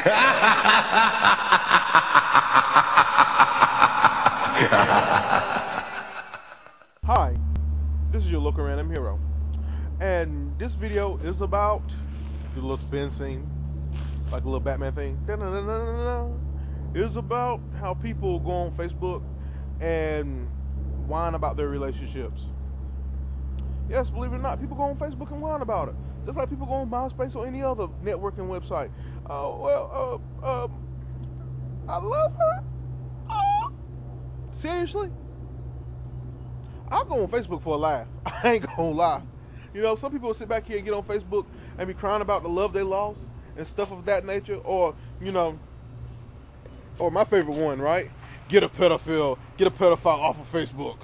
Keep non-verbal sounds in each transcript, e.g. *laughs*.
*laughs* Hi, this is your local random hero, and this video is about the little spin scene, like a little Batman thing. It's about how people go on Facebook and whine about their relationships. Yes, believe it or not, people go on Facebook and whine about it. Just like people go on MySpace or any other networking website. Oh well, uh, um, I love her. Oh, seriously? I'll go on Facebook for a laugh. *laughs* I ain't gonna lie. You know, some people sit back here and get on Facebook and be crying about the love they lost and stuff of that nature, or you know, or my favorite one, right? Get a pedophile, get a pedophile off of Facebook.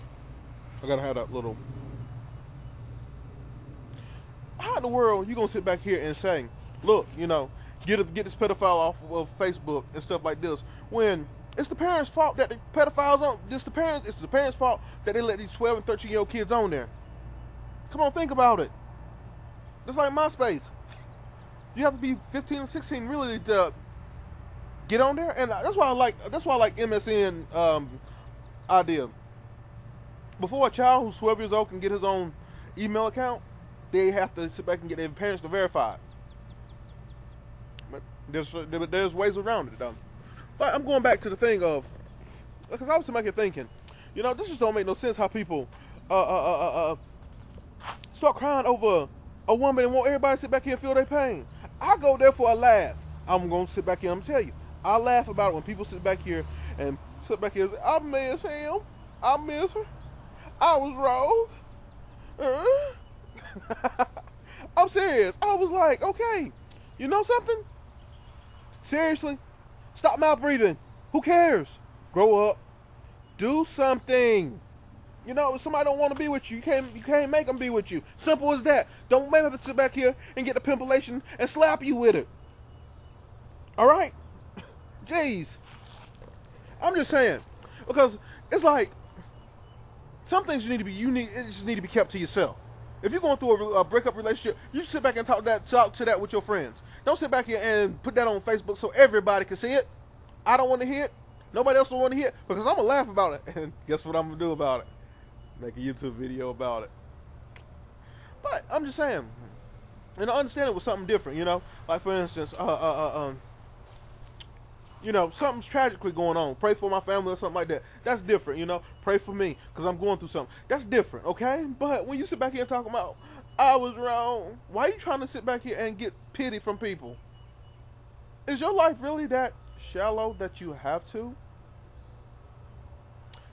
I gotta have that little. How in the world you gonna sit back here and say, look, you know, get a, get this pedophile off of Facebook and stuff like this when it's the parents' fault that the pedophiles on. It's the parents. It's the parents' fault that they let these 12 and 13 year old kids on there. Come on, think about it. Just like MySpace, you have to be 15 or 16 really to get on there, and that's why I like. That's why I like MSN um, idea. Before a child who's 12 years old can get his own email account, they have to sit back and get their parents to verify it. But there's there's ways around it though. But I'm going back to the thing of because I was here thinking, you know, this just don't make no sense how people uh uh uh uh, uh start crying over a woman and want everybody to sit back here and feel their pain. I go there for a laugh. I'm gonna sit back here and tell you, I laugh about it when people sit back here and sit back here and say, I miss him. I miss her. I was wrong. Uh. *laughs* I'm serious. I was like, okay, you know something? Seriously, Stop mouth breathing. Who cares? Grow up. Do something. You know, somebody don't want to be with you, you can't you can't make them be with you. Simple as that. Don't make them sit back here and get the pimpulation and slap you with it. All right? *laughs* Jeez. I'm just saying because it's like some things you need to be you need it just need to be kept to yourself. If you're going through a, a breakup relationship, you sit back and talk that talk to that with your friends. Don't sit back here and put that on Facebook so everybody can see it. I don't want to hear it. Nobody else will want to hear it because I'm gonna laugh about it. *laughs* And guess what I'm gonna do about it? Make a YouTube video about it. But I'm just saying, and I understand it was something different. You know, like for instance, uh, uh, uh, um, you know, something's tragically going on. Pray for my family or something like that. That's different, you know. Pray for me because I'm going through something. That's different, okay? But when you sit back here and talk about I was wrong. Why are you trying to sit back here and get pity from people? Is your life really that shallow that you have to?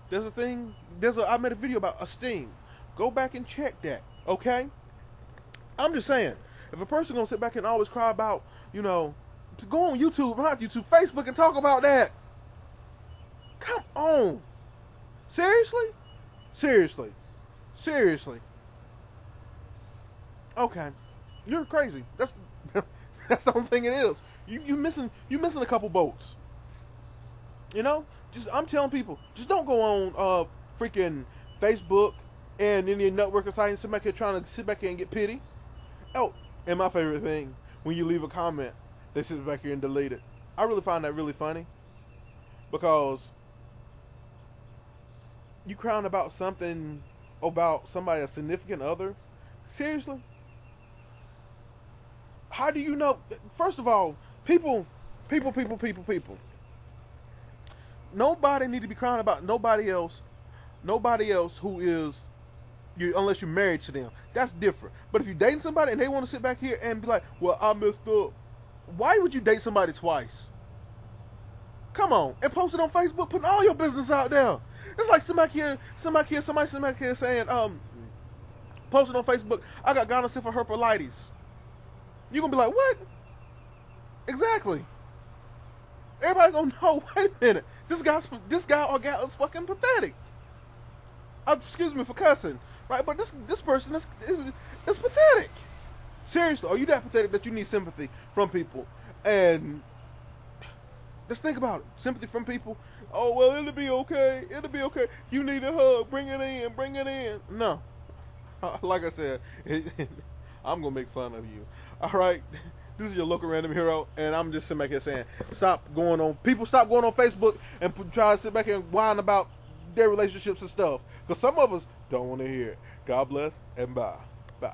There's a thing. There's a. I made a video about esteem. Go back and check that. Okay. I'm just saying, if a person gonna sit back and always cry about, you know, go on YouTube, not YouTube, Facebook, and talk about that. Come on. Seriously? Seriously. Seriously. Okay, you're crazy. That's *laughs* that's the only thing it is. You you missing you missing a couple boats. You know, just I'm telling people, just don't go on uh freaking Facebook and any and sit back here trying to sit back here and get pity. Oh, and my favorite thing, when you leave a comment, they sit back here and delete it. I really find that really funny because you crying about something about somebody a significant other. Seriously, how do you know? First of all, people, people, people, people, people. Nobody need to be crying about nobody else, nobody else who is you unless you're married to them. That's different. But if you're dating somebody and they want to sit back here and be like, "Well, I messed up," why would you date somebody twice? Come on, and post it on Facebook, putting all your business out there. It's like somebody here, somebody here, somebody, somebody here saying, um, posting on Facebook, I got gonorrhea for herpelitis. You're gonna be like, what? Exactly. Everybody gonna *laughs* know. Wait a minute. This guy's this guy or gal is fucking pathetic. Uh, excuse me for cussing, right? But this this person is, is is pathetic. Seriously, are you that pathetic that you need sympathy from people? And just think about it. Sympathy from people. Oh well, it'll be okay. It'll be okay. You need a hug. Bring it in. Bring it in. No. *laughs* Like I said, *laughs* I'm gonna make fun of you. All right. *laughs* This is your local random hero, and I'm just sitting back here saying, stop going on. People stop going on Facebook and p- try to sit back here and whine about their relationships and stuff. Because some of us don't want to hear it. God bless and bye. Bye.